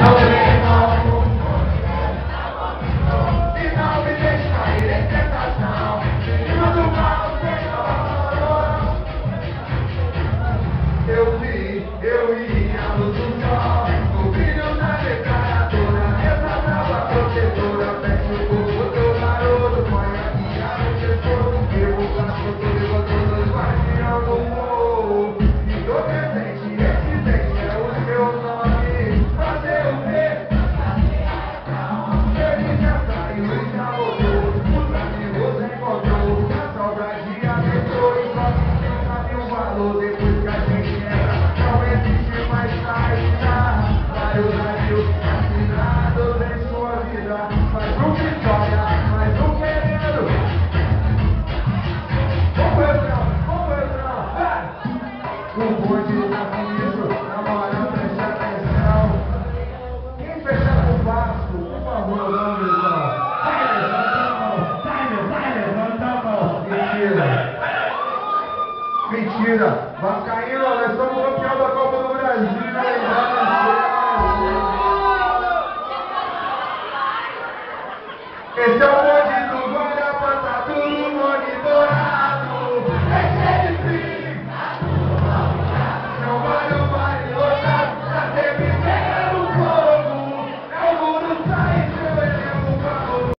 Okay. falou depois que a gente Não existe mais saída tá? Vai o navio assinado em sua vida Mais um vitória, mais um querendo. Vamos, eu não, como eu não, vai! Mira, van caídos de